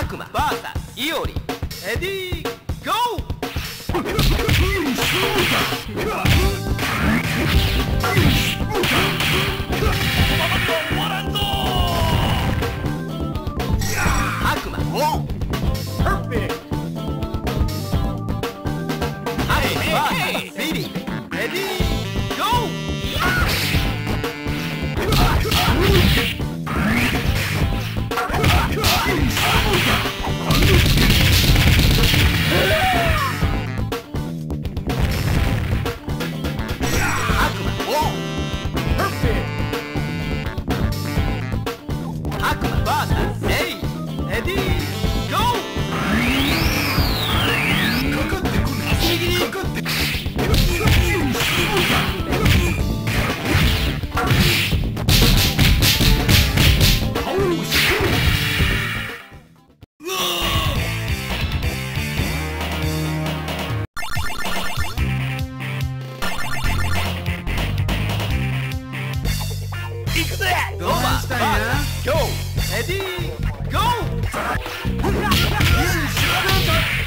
悪魔 VS イオリレディーゴー！悪魔 Go! Ready? go!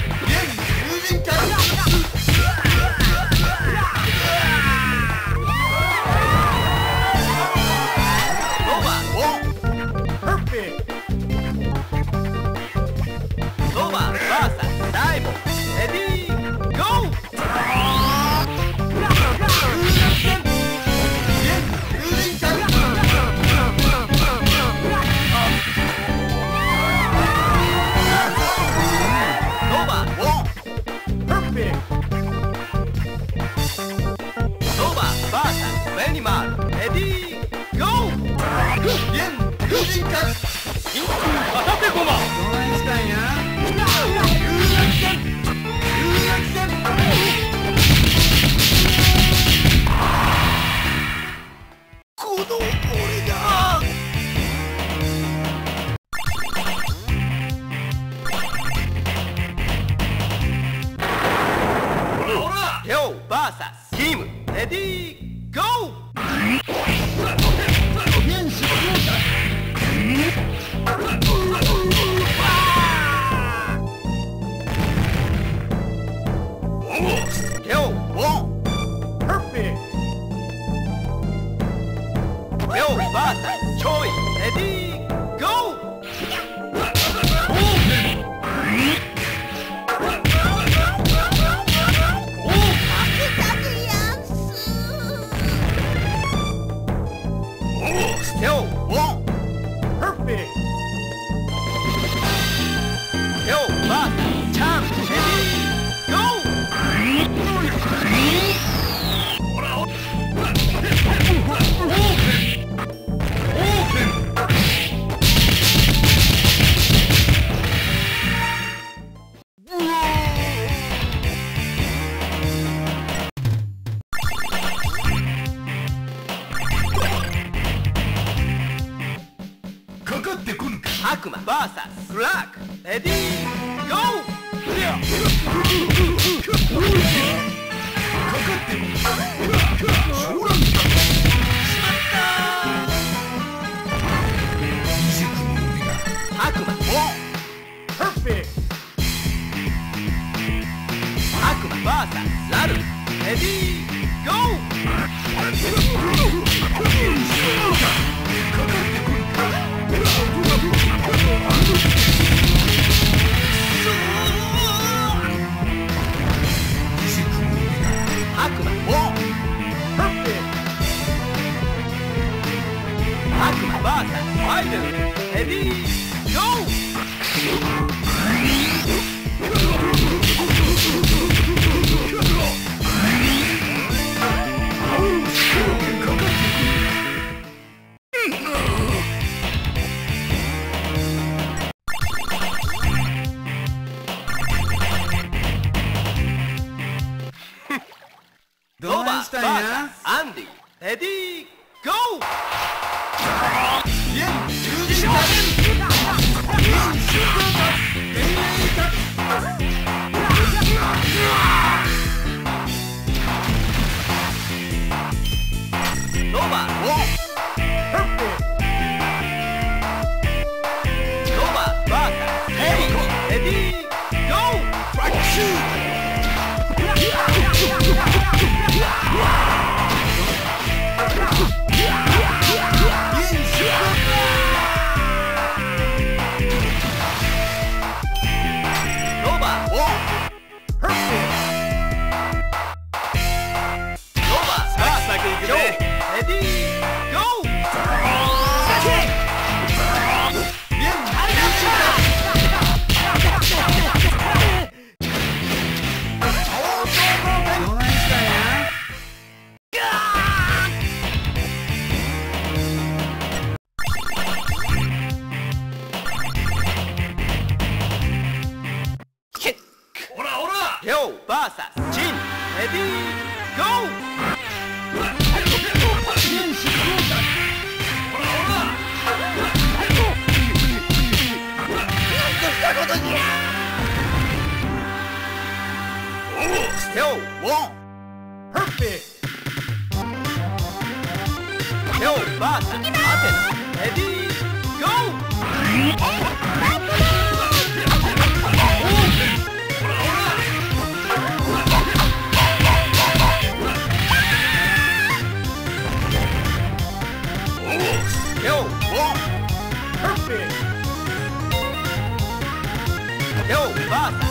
悪魔 VS クラックレディーゴー！ここって悪魔おパーフェク悪魔 VS ラルレディーゴー！VS. チンレディーゴーゴーステオワン。パーフェクトステオバーサアテナレディーゴー Yo, boss.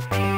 Bye.